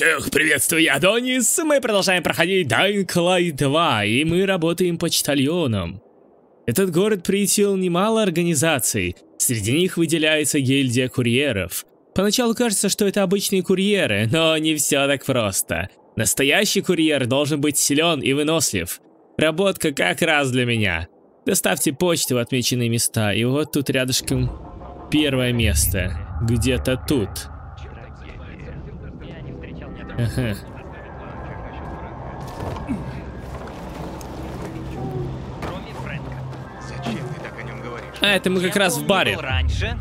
Всех приветствую, я Адонис. Мы продолжаем проходить Dying Light 2, и мы работаем почтальоном. Этот город приютил немало организаций. Среди них выделяется гильдия курьеров. Поначалу кажется, что это обычные курьеры, но не все так просто. Настоящий курьер должен быть силен и вынослив. Работка как раз для меня. Доставьте почту в отмеченные места, и вот тут рядышком первое место. Где-то тут. Ага. Зачем ты так о нем говоришь? А, это мы как раз в баре. Раньше.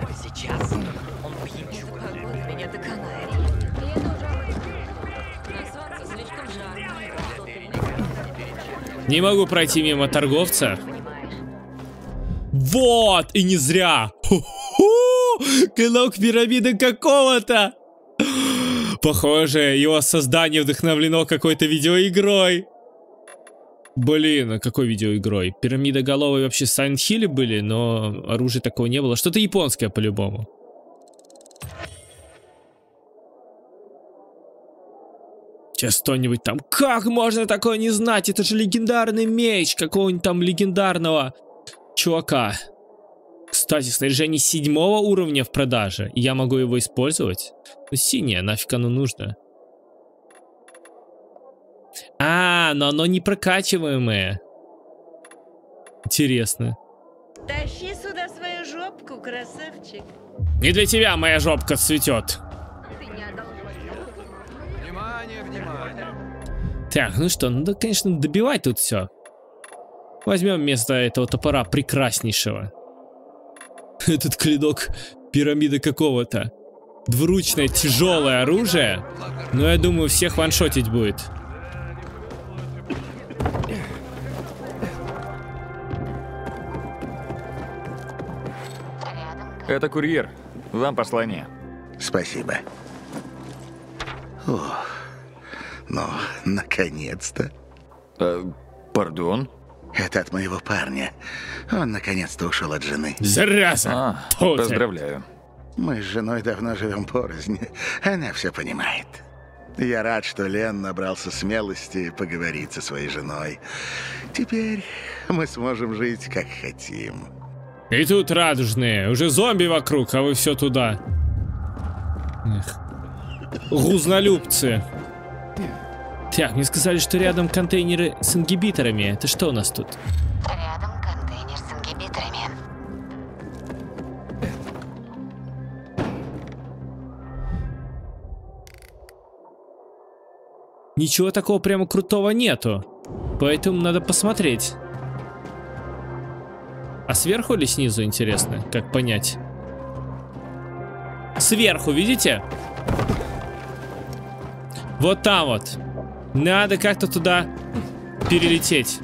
А сейчас он меня доконает. На солнце слишком жарко. Не могу пройти мимо торговца. Вот, и не зря. Ху-ху! Клинок пирамиды какого-то. Похоже, его создание вдохновлено какой-то видеоигрой. Блин, а какой видеоигрой? Пирамида головой вообще Hill были, но оружия такого не было. Что-то японское по-любому. Сейчас кто-нибудь там... Как можно такое не знать? Это же легендарный меч какого-нибудь там легендарного чувака. Кстати, снаряжение седьмого уровня в продаже. И я могу его использовать? Ну, синее, нафиг оно нужно? А, но оно не прокачиваемое. Интересно. Тащи сюда свою жопку, красавчик. Не для тебя моя жопка цветет. Внимание, внимание. Так, ну что, надо, конечно, добивать тут все. Возьмем вместо этого топора прекраснейшего. Этот клинок пирамиды какого-то. Двуручное тяжелое оружие. Но я думаю, всех ваншотить будет. Это курьер. Вам послание. Спасибо. О, ну, наконец-то. Э, пардон? Это от моего парня. Он наконец-то ушел от жены. Зараза! А, поздравляю. Мы с женой давно живем порознь. Она все понимает. Я рад, что Лен набрался смелости поговорить со своей женой. Теперь мы сможем жить, как хотим. И тут радужные. Уже зомби вокруг, а вы все туда. Эх. Гузнолюбцы. Так, мне сказали, что рядом контейнеры с ингибиторами. Это что у нас тут? Рядом контейнер с ингибиторами. Ничего такого прямо крутого нету. Поэтому надо посмотреть. А сверху или снизу, интересно? Как понять? Сверху, видите? Вот там вот. Надо как-то туда перелететь.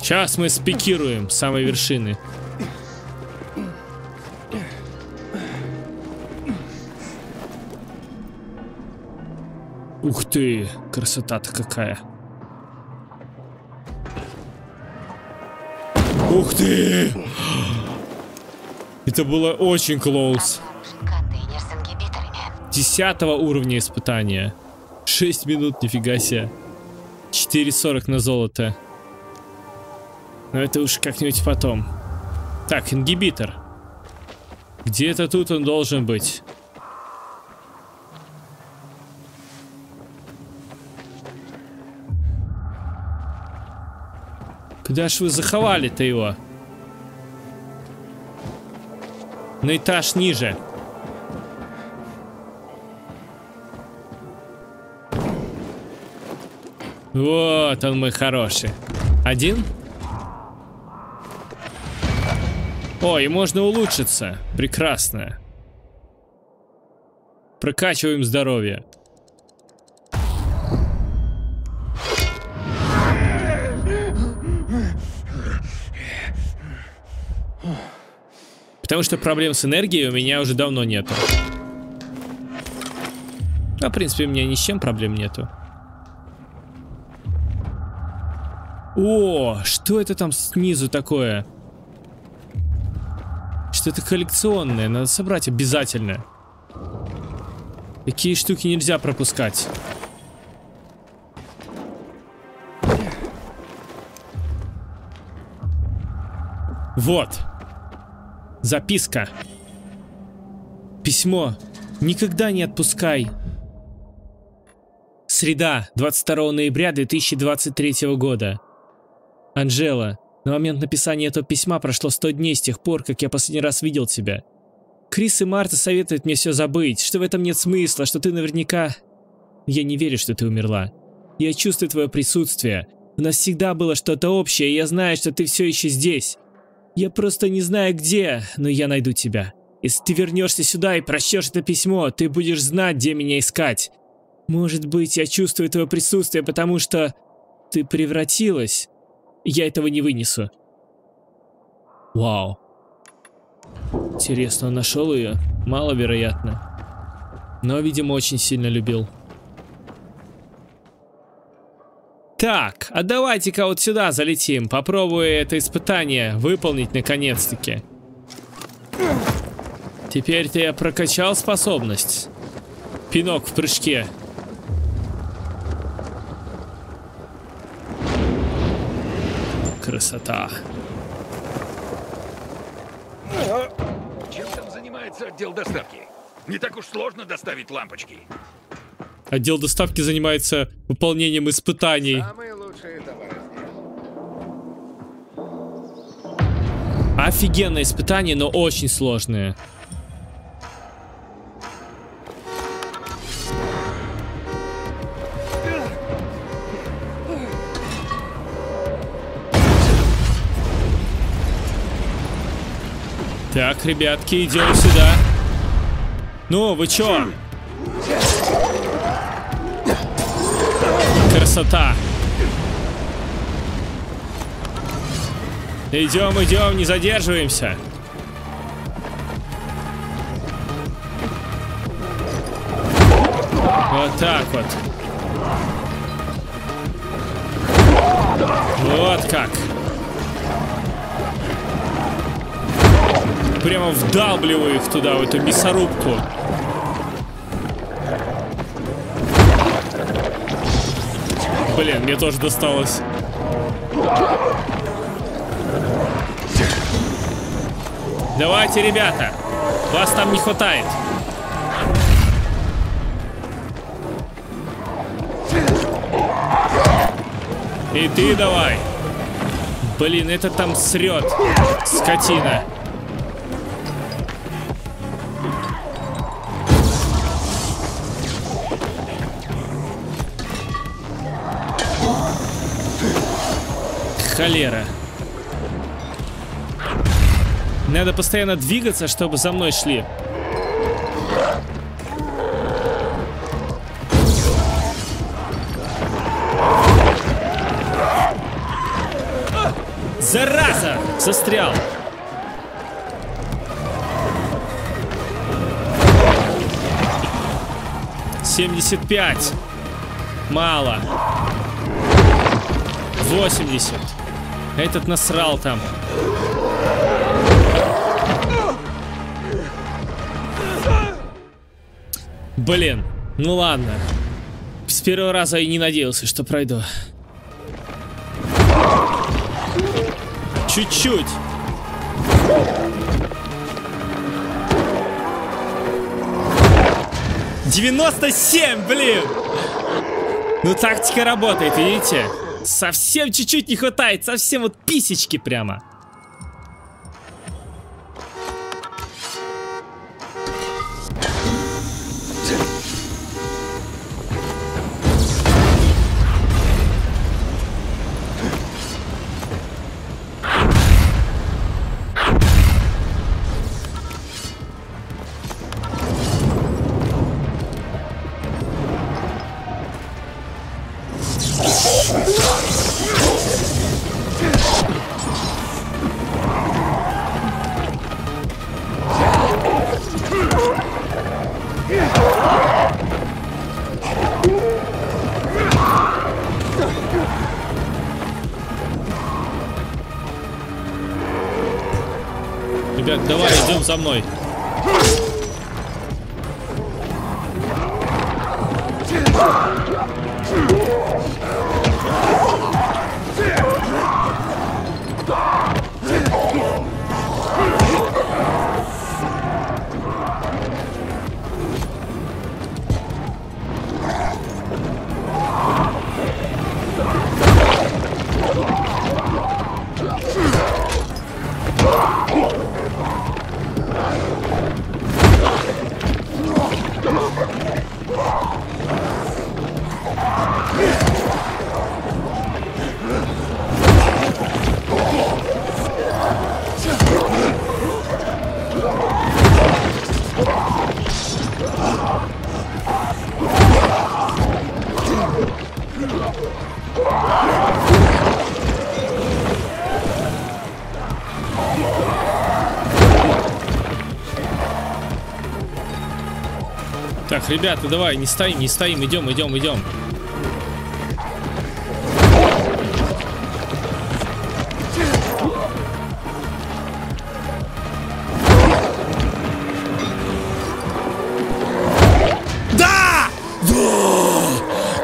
Сейчас мы спикируем с самой вершины. Ух ты, красота-то какая. Ух ты! Это было очень close. Десятого уровня испытания. 6 минут, нифига себе. 4.40 на золото. Но это уж как-нибудь потом. Так, ингибитор. Где-то тут он должен быть. Куда ж вы заховали-то его? На этаж ниже. Вот он мой хороший. Один? Ой, можно улучшиться. Прекрасно. Прокачиваем здоровье. Потому что проблем с энергией у меня уже давно нету. А, в принципе, у меня ни с чем проблем нету. О, что это там снизу такое? Что-то коллекционное, надо собрать обязательно. Такие штуки нельзя пропускать. Вот. Записка. Письмо. Никогда не отпускай. Среда, 22 ноября 2023 года. Анжела, на момент написания этого письма прошло 100 дней с тех пор, как я последний раз видел тебя. Крис и Марта советуют мне все забыть, что в этом нет смысла, что ты наверняка... Я не верю, что ты умерла. Я чувствую твое присутствие. У нас всегда было что-то общее, и я знаю, что ты все еще здесь. Я просто не знаю где, но я найду тебя. Если ты вернешься сюда и прочтешь это письмо, ты будешь знать, где меня искать. Может быть, я чувствую твое присутствие, потому что ты превратилась. Я этого не вынесу. Вау. Интересно, он нашел ее? Маловероятно. Но, видимо, очень сильно любил. Так, а давайте-ка вот сюда залетим. Попробую это испытание выполнить наконец-таки. Теперь-то я прокачал способность. Пинок в прыжке. Красота. Чем там занимается отдел доставки? Не так уж сложно доставить лампочки. Отдел доставки занимается выполнением испытаний. Самые лучшие товары. Офигенное испытание, но очень сложное. Так, ребятки, идем сюда. Ну, вы чё? Красота. Идем, идем, не задерживаемся. Вот так вот. Вот как. Прямо вдалбливаю их туда, в эту мясорубку. Блин, мне тоже досталось. Давайте, ребята. Вас там не хватает. И ты давай. Блин, это там срет. Скотина. Холера. Надо постоянно двигаться, чтобы за мной шли. Зараза! Застрял. Семьдесят пять. Мало. Восемьдесят. Этот насрал там. Блин, ну ладно. С первого раза и не надеялся, что пройду. Чуть-чуть. Девяносто семь, блин! Ну тактика работает, видите? Совсем чуть-чуть не хватает, совсем вот писечки прямо. За мной. Ребята, давай, не стоим, не стоим, идем, идем, идем.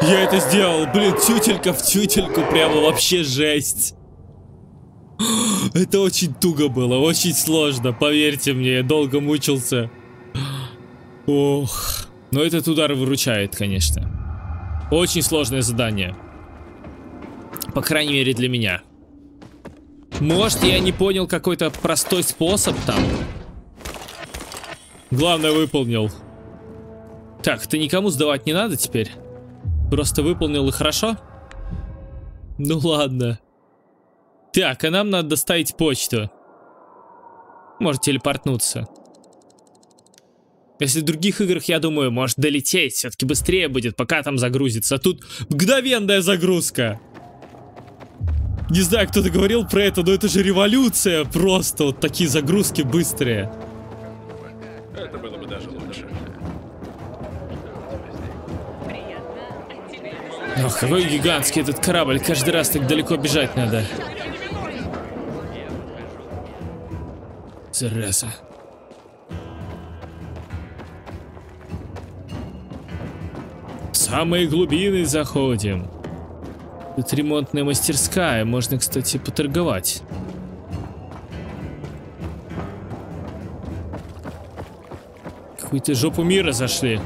Я это сделал, блин, тютелька в тютельку, прямо вообще жесть. Это очень туго было, очень сложно, поверьте мне, я долго мучился. Ох, но этот удар выручает, конечно. Очень сложное задание. По крайней мере для меня. Может, я не понял какой-то простой способ там. Главное, выполнил. Так, ты никому сдавать не надо теперь? Просто выполнил и хорошо? Ну ладно. Так, а нам надо доставить почту. Может телепортнуться. Если в других играх, я думаю, может долететь, все-таки быстрее будет, пока там загрузится. А тут мгновенная загрузка. Не знаю, кто-то говорил про это, но это же революция просто. Вот такие загрузки быстрые. Это было бы даже лучше. Ох, какой гигантский этот корабль. Каждый раз так далеко бежать надо. Зараза. Самые глубины заходим. Тут ремонтная мастерская. Можно, кстати, поторговать. Какую-то жопу мира зашли.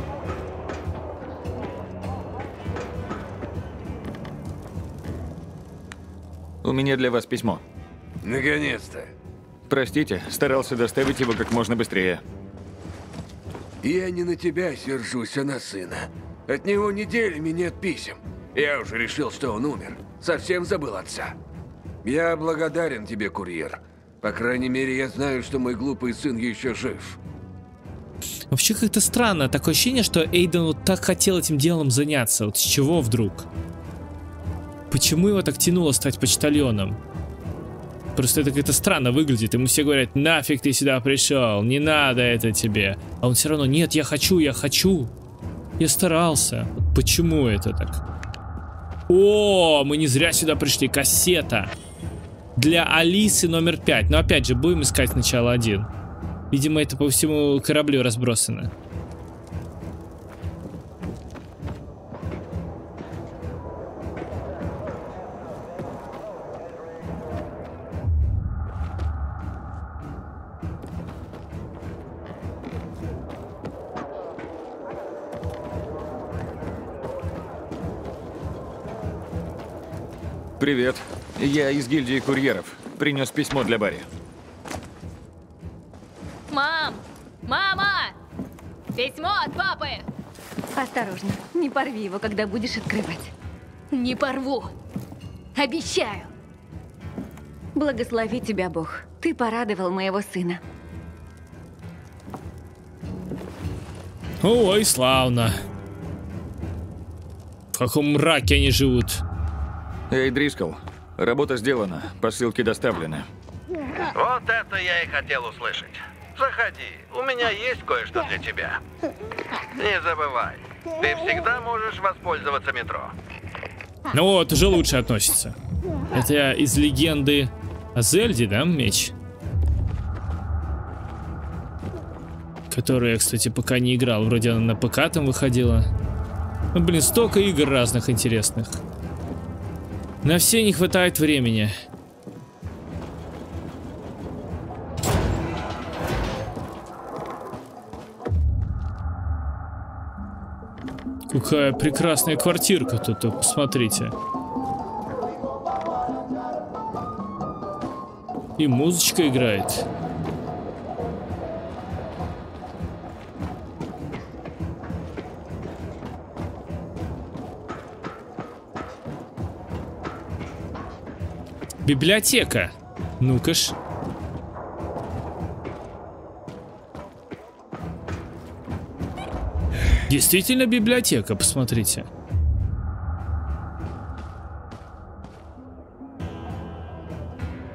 У меня для вас письмо. Наконец-то. Простите, старался доставить его как можно быстрее. Я не на тебя сержусь, а на сына. От него неделями нет писем. Я уже решил, что он умер. Совсем забыл отца. Я благодарен тебе, курьер. По крайней мере, я знаю, что мой глупый сын еще жив. Вообще как-то странно. Такое ощущение, что Эйден вот так хотел этим делом заняться. Вот с чего вдруг? Почему его так тянуло стать почтальоном? Просто это как-то странно выглядит. Ему все говорят, нафиг ты сюда пришел, не надо это тебе. А он все равно, нет, я хочу, я хочу. Я старался. Почему это так? О, мы не зря сюда пришли. Кассета. Для Алисы номер 5. Но опять же, будем искать сначала один. Видимо, это по всему кораблю разбросано. Привет. Я из гильдии курьеров. Принес письмо для Барри. Мам! Мама! Письмо от папы! Осторожно, не порви его, когда будешь открывать. Не порву! Обещаю! Благослови тебя, Бог. Ты порадовал моего сына. Ой, славно. В каком мраке они живут. Эй, Дрискл, работа сделана, посылки доставлены. Вот это я и хотел услышать. Заходи, у меня есть кое-что для тебя. Не забывай, ты всегда можешь воспользоваться метро. Ну вот, уже лучше относится. Это из легенды о Зельде, да, меч? Которую я, кстати, пока не играл. Вроде она на ПК там выходила. Ну, блин, столько игр разных интересных. На все не хватает времени. Какая прекрасная квартирка тут, посмотрите. И музычка играет. Библиотека. Ну-ка ж. Действительно библиотека, посмотрите.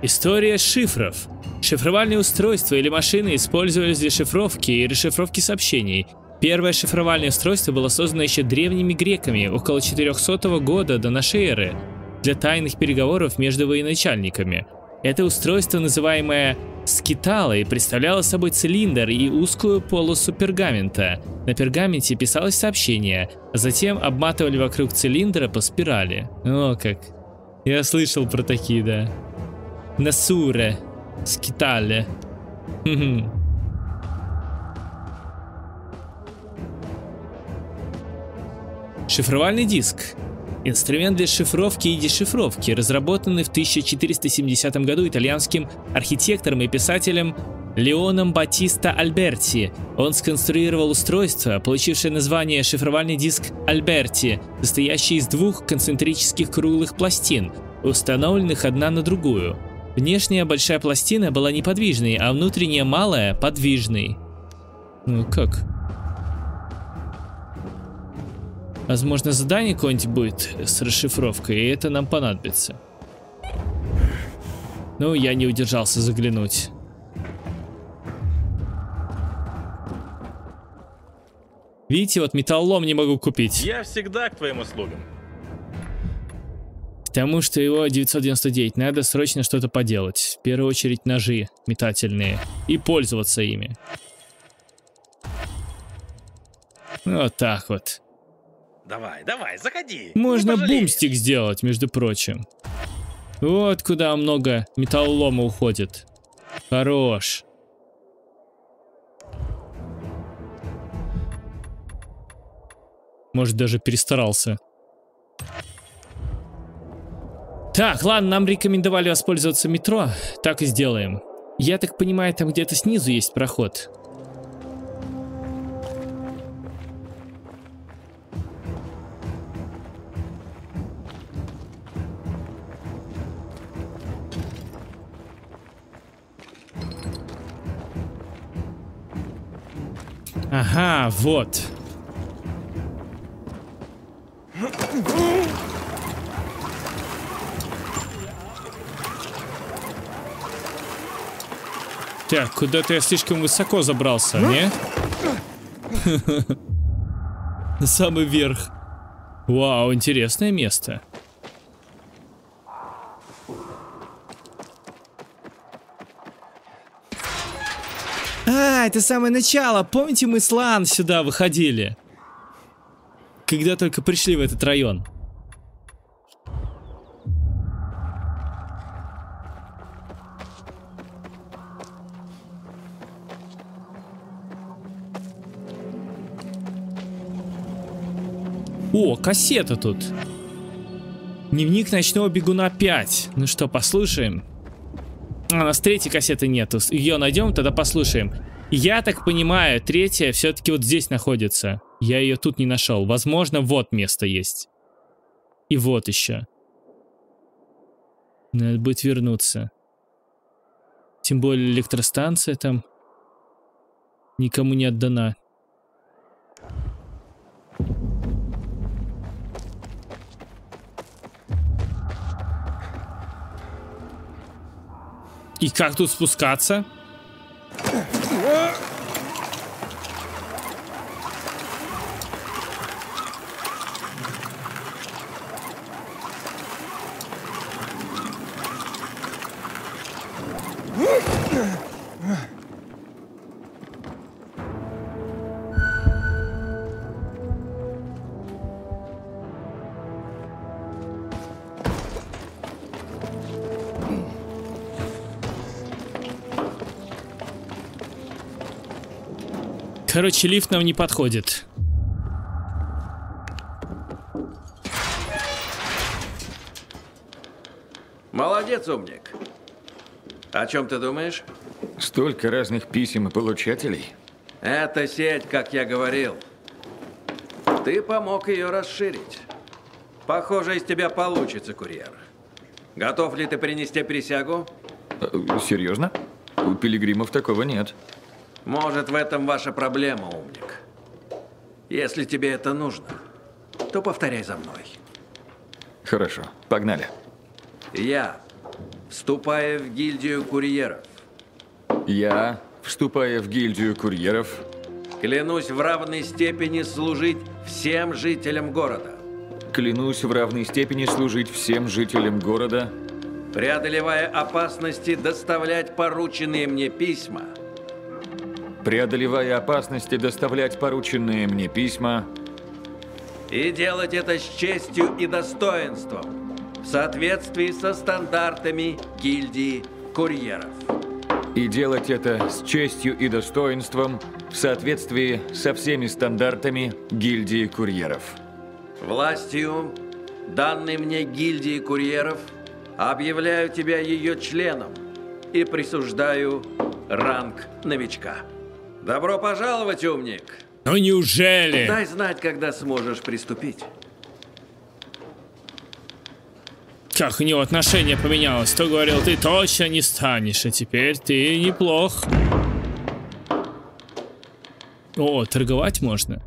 История шифров. Шифровальные устройства или машины использовались для шифровки и расшифровки сообщений. Первое шифровальное устройство было создано еще древними греками около 400 года до нашей эры для тайных переговоров между военачальниками. Это устройство, называемое скиталой, представляло собой цилиндр и узкую полосу пергамента. На пергаменте писалось сообщение, а затем обматывали вокруг цилиндра по спирали. О как. Я слышал про такие, да. Насуре. Скитале. Шифровальный диск. Инструмент для шифровки и дешифровки, разработанный в 1470 году итальянским архитектором и писателем Леоном Батиста Альберти. Он сконструировал устройство, получившее название шифровальный диск Альберти, состоящий из двух концентрических круглых пластин, установленных одна на другую. Внешняя большая пластина была неподвижной, а внутренняя малая – подвижной. Ну как? Возможно, задание какое-нибудь будет с расшифровкой, и это нам понадобится. Ну, я не удержался заглянуть. Видите, вот металлом не могу купить. Я всегда к твоим услугам. К тому, что его 999, надо срочно что-то поделать. В первую очередь ножи метательные. И пользоваться ими. Вот так вот. Давай, давай, заходи. Можно бумстик сделать, между прочим. Вот куда много металлолома уходит. Хорош. Может, даже перестарался. Так, ладно, нам рекомендовали воспользоваться метро. Так и сделаем. Я так понимаю, там где-то снизу есть проход. Ага, вот. Так, куда-то я слишком высоко забрался, не? На самый верх. Вау, интересное место. Это самое начало. Помните, мы с Лан сюда выходили? Когда только пришли в этот район. О, кассета тут. Дневник ночного бегуна 5. Ну что, послушаем? А, у нас третьей кассеты нету. Ее найдем, тогда послушаем. Я так понимаю, третья все-таки вот здесь находится. Я ее тут не нашел. Возможно, вот место есть. И вот еще. Надо будет вернуться. Тем более электростанция там никому не отдана. И как тут спускаться? Короче, лифт нам не подходит. Молодец, умник. О чем ты думаешь? Столько разных писем и получателей. Это сеть, как я говорил. Ты помог ее расширить. Похоже, из тебя получится, курьер. Готов ли ты принести присягу? Э, серьезно? У пилигримов такого нет. Может, в этом ваша проблема, умник. Если тебе это нужно, то повторяй за мной. Хорошо, погнали. Я, вступая в гильдию курьеров. Я, вступая в гильдию курьеров. Клянусь в равной степени служить всем жителям города. Клянусь в равной степени служить всем жителям города, Преодолевая опасности, доставлять порученные мне письма. Преодолевая опасности, доставлять порученные мне письма И делать это с честью и достоинством, в соответствии со стандартами гильдии курьеров. и делать это с честью и достоинством в соответствии со всеми стандартами гильдии курьеров. Властью, данной мне гильдии курьеров, объявляю тебя ее членом и присуждаю ранг новичка. Добро пожаловать, умник! Ну неужели? Дай знать, когда сможешь приступить. Как у него отношение поменялось. То говорил, ты точно не станешь, а теперь ты неплох. О, торговать можно.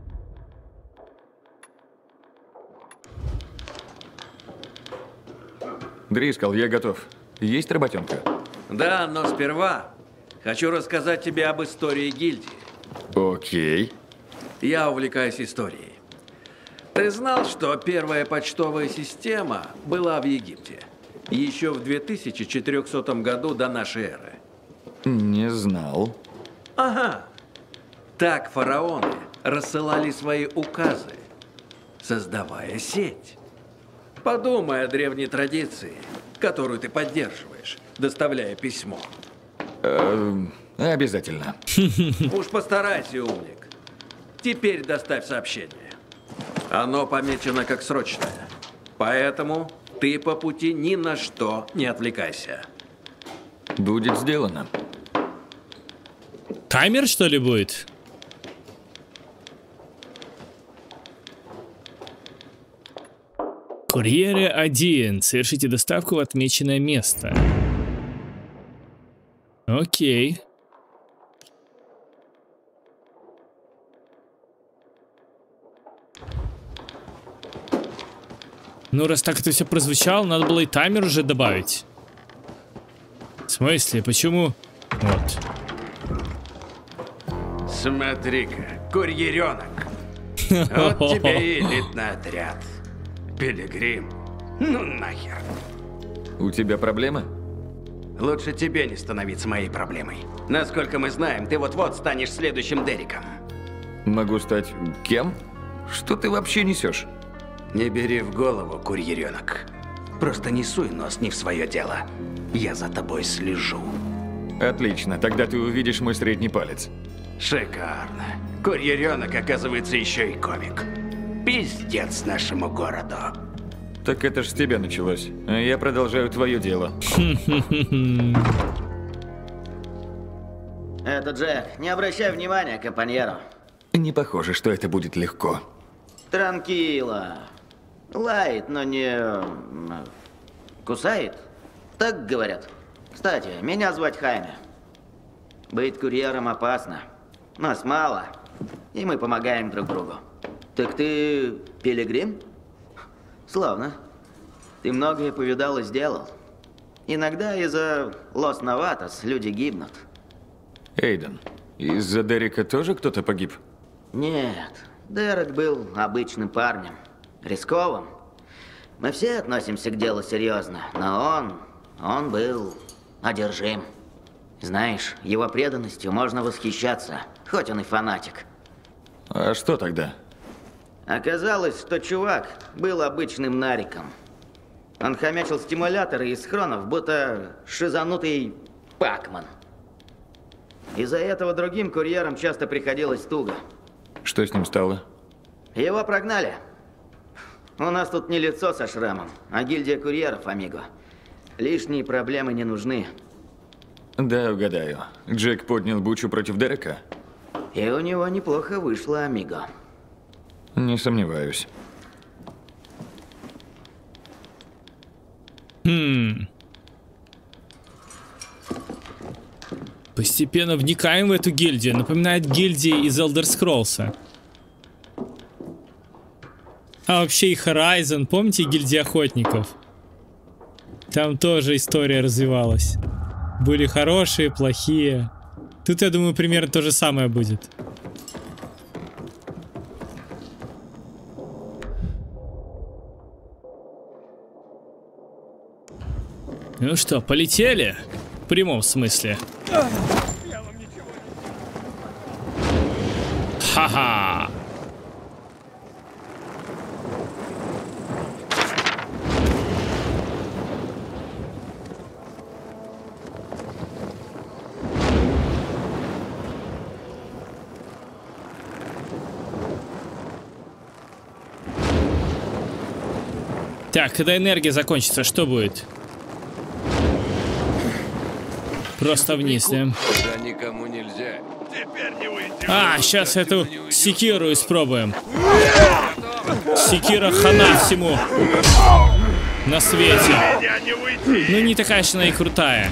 Дрискал, я готов. Есть работенка? Да, но сперва хочу рассказать тебе об истории гильдии. Окей. Я увлекаюсь историей. Ты знал, что первая почтовая система была в Египте? Еще в 2400 году до нашей эры. Не знал. Ага. Так фараоны рассылали свои указы, создавая сеть. Подумай о древней традиции, которую ты поддерживаешь, доставляя письмо. Эм, обязательно. Уж постарайся, умник. Теперь доставь сообщение. Оно помечено как срочное. Поэтому ты по пути ни на что не отвлекайся. Будет сделано. Таймер, что ли, будет? Курьеры 1. Совершите доставку в отмеченное место. Окей. Ну, раз так это все прозвучало, надо было и таймер уже добавить. В смысле? Почему? Вот. Смотри-ка, курьеренок. Вот тебе и элитный отряд. Пилигрим. Ну нахер. У тебя проблемы? Лучше тебе не становиться моей проблемой. Насколько мы знаем, ты вот-вот станешь следующим Дериком. Могу стать кем? Что ты вообще несешь? Не бери в голову, курьеренок. Просто не суй нос не в свое дело. Я за тобой слежу. Отлично, тогда ты увидишь мой средний палец. Шикарно. Курьеренок, оказывается, еще и комик. Пиздец нашему городу. Так это ж с тебя началось. Я продолжаю твое дело. Это Джек. Не обращай внимания, компаньеро. Не похоже, что это будет легко. Транкила. Лает, но не... Кусает? Так говорят. Кстати, меня звать Хайме. Быть курьером опасно. Нас мало, и мы помогаем друг другу. Так ты пилигрим? Славно. Ты многое повидал и сделал. Иногда из-за Лос Новатос люди гибнут. Эйден, из-за Дерека тоже кто-то погиб? Нет, Дерек был обычным парнем. Рисковым. Мы все относимся к делу серьезно, но он... он был одержим. Знаешь, его преданностью можно восхищаться, хоть он и фанатик. А что тогда? Оказалось, что чувак был обычным нариком. Он хомячил стимуляторы из хронов, будто шизанутый Пакман. Из-за этого другим курьерам часто приходилось туго. Что с ним стало? Его прогнали. У нас тут не лицо со шрамом, а гильдия курьеров, амиго. Лишние проблемы не нужны. Да, угадаю. Джек поднял бучу против Дерека? И у него неплохо вышло, амиго. Не сомневаюсь. Хм. Постепенно вникаем в эту гильдию. Напоминает гильдии из Elder Scrolls. А вообще и Horizon, помните гильдия охотников? Там тоже история развивалась. Были хорошие, плохие. Тут, я думаю, примерно то же самое будет. Ну что, полетели? В прямом смысле. Ха-ха! Так, когда энергия закончится, что будет? Просто вниз, да? Туда никому нельзя. А, сейчас эту секиру испробуем. Секира хана всему на свете. Ну, не такая же она и крутая.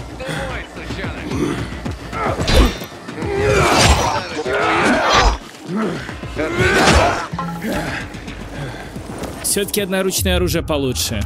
Все-таки одноручное оружие получше.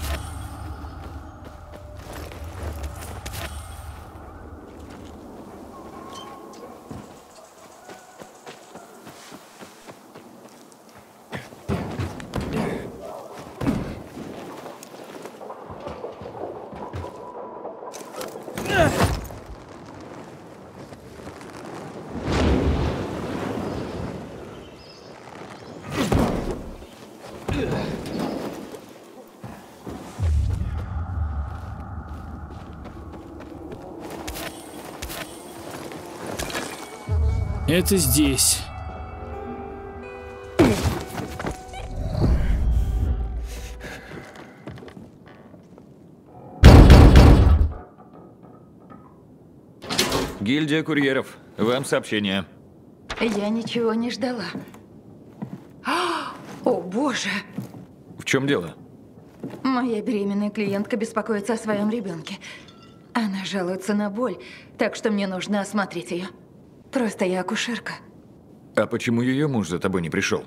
Это здесь. Гильдия курьеров. Вам сообщение. Я ничего не ждала. А, О, боже! В чем дело? Моя беременная клиентка беспокоится о своем ребенке. Она жалуется на боль, так что мне нужно осмотреть ее. Просто я акушерка. А почему ее муж за тобой не пришел?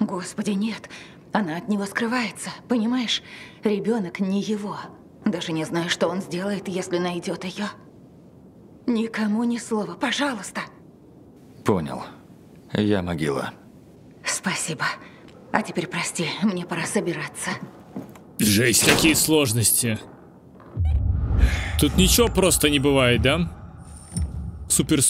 Господи, нет. Она от него скрывается, понимаешь? Ребенок не его. Даже не знаю, что он сделает, если найдет ее. Никому ни слова, пожалуйста. Понял. Я могила. Спасибо. А теперь прости, мне пора собираться. Жесть, какие сложности. Тут ничего просто не бывает, да? Супер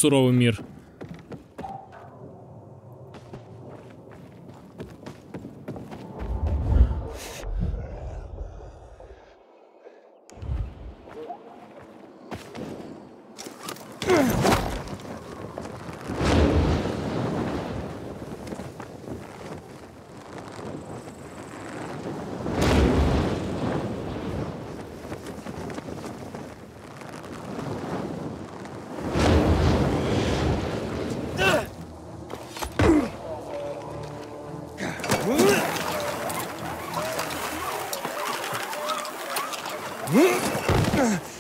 суровый мир.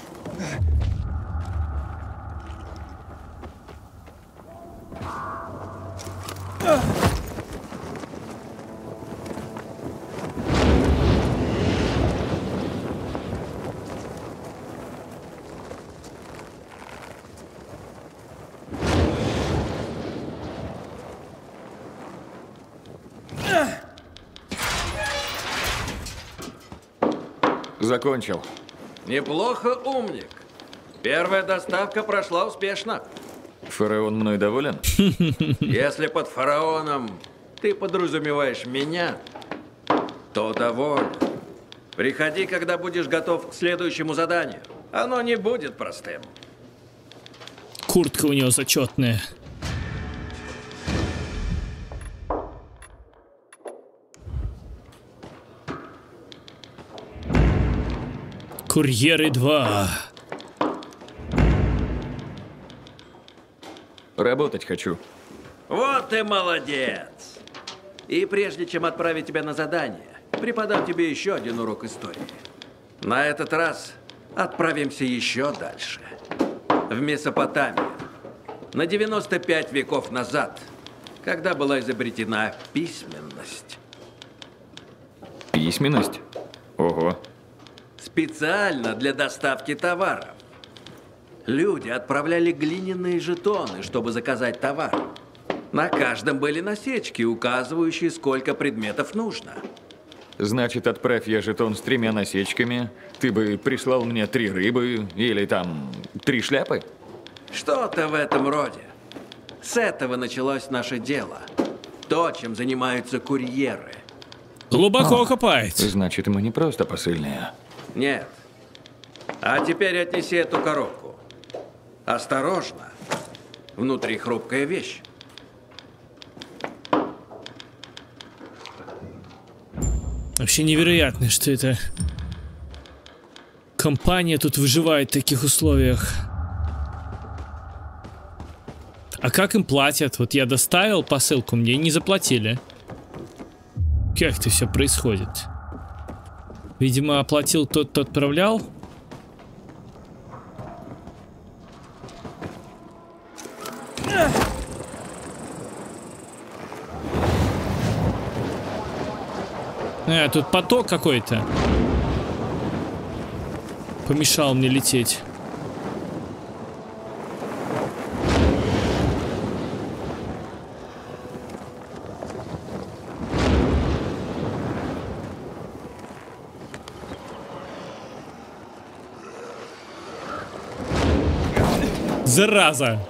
Закончил. Неплохо, умник. Первая доставка прошла успешно. Фараон мной доволен? Если под фараоном ты подразумеваешь меня, то доволен. Приходи, когда будешь готов к следующему заданию. Оно не будет простым. Куртка у него зачетная. Курьеры 2. Работать хочу. Вот ты молодец! И прежде чем отправить тебя на задание, преподам тебе еще один урок истории. На этот раз отправимся еще дальше. В Месопотамию. На 95 веков назад, когда была изобретена письменность. Письменность? Ого. Специально для доставки товаров. Люди отправляли глиняные жетоны, чтобы заказать товар. На каждом были насечки, указывающие, сколько предметов нужно. Значит, отправь я жетон с тремя насечками, ты бы прислал мне три рыбы или там три шляпы? Что-то в этом роде. С этого началось наше дело. То, чем занимаются курьеры. Глубоко копает. Значит, мы не просто посыльные. Нет. А теперь отнеси эту коробку. Осторожно. Внутри хрупкая вещь. Вообще невероятно, что это компания тут выживает в таких условиях. А как им платят? Вот я доставил посылку, мне не заплатили. Как это все происходит? Видимо, оплатил тот, кто отправлял. А, тут поток какой-то. Помешал мне лететь. Зараза!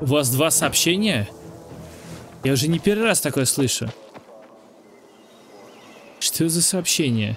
У вас два сообщения? Я уже не первый раз такое слышу. Что за сообщение?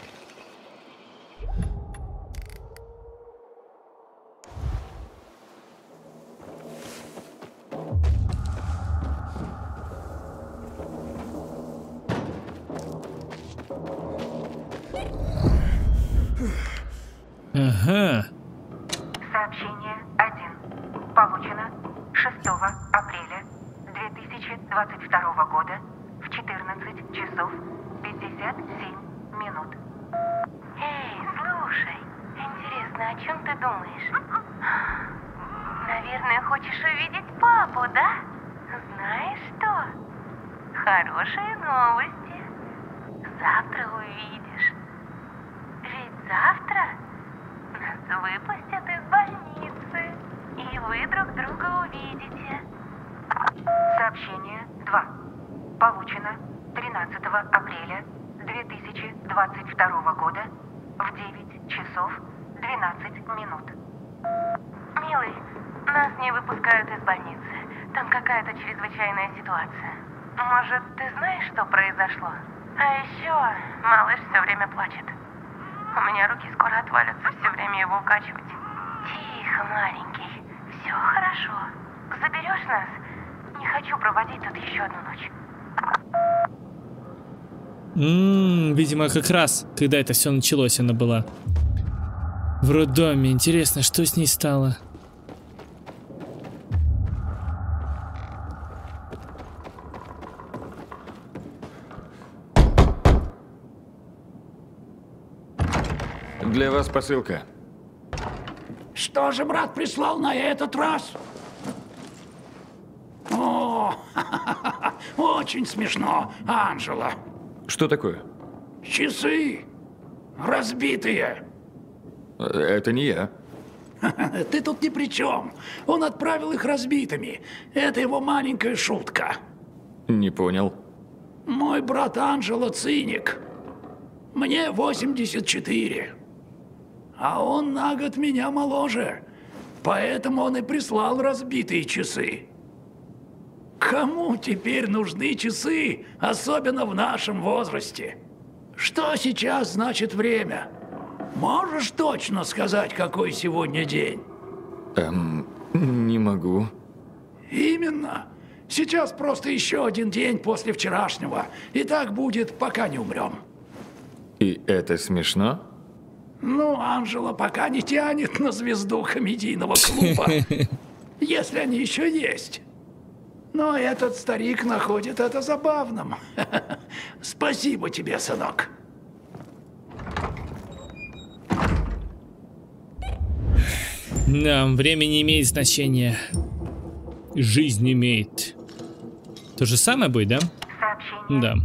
Выпустят из больницы, и вы друг друга увидите. Сообщение 2. Получено 13 апреля 2022 года в 9 часов 12 минут. Милый, нас не выпускают из больницы. Там какая-то чрезвычайная ситуация. Может, ты знаешь, что произошло? А еще малыш все время плачет. У меня руки скоро отвалятся все время его укачивать. Тихо, маленький. Все хорошо. Заберешь нас? Не хочу проводить тут еще одну ночь. Ммм, видимо, как раз, когда это все началось, она была в роддоме. Интересно, что с ней стало? Вас посылка. Что же брат прислал на этот раз? О, очень смешно, Анжела. Что такое? Часы разбитые. Это не я. Ты тут ни при чем. Он отправил их разбитыми. Это его маленькая шутка. Не понял. Мой брат Анжела циник. Мне 84. А он на год меня моложе. Поэтому он и прислал разбитые часы. Кому теперь нужны часы, особенно в нашем возрасте? Что сейчас значит время? Можешь точно сказать, какой сегодня день? Эм, не могу. Именно. Сейчас просто еще один день после вчерашнего. И так будет, пока не умрем. И это смешно? Ну, Анжела пока не тянет на звезду комедийного клуба. Если они еще есть. Но этот старик находит это забавным. Спасибо тебе, сынок. Да, время не имеет значения. Жизнь имеет. То же самое будет, да? Да.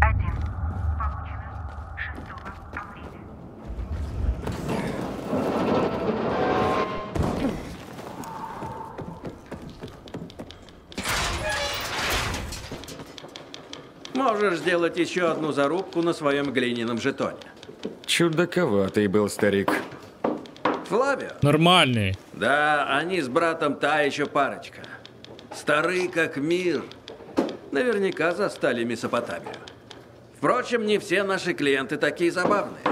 Сделать еще одну зарубку на своем глиняном жетоне. Чудаковатый был старик. Флавио? Нормальный. Да, они с братом та еще парочка. Стары как мир. Наверняка застали Месопотамию. Впрочем, не все наши клиенты такие забавные.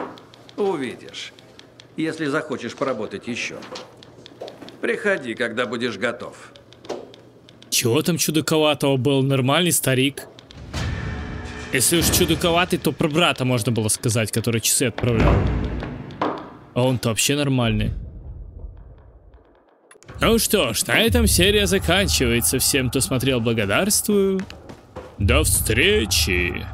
Увидишь, если захочешь поработать еще. Приходи, когда будешь готов. Чего там чудаковатого был? Нормальный старик. Если уж чудаковатый, то про брата можно было сказать, который часы отправлял. А он-то вообще нормальный. Ну что ж, на этом серия заканчивается. Всем, кто смотрел, благодарствую. До встречи!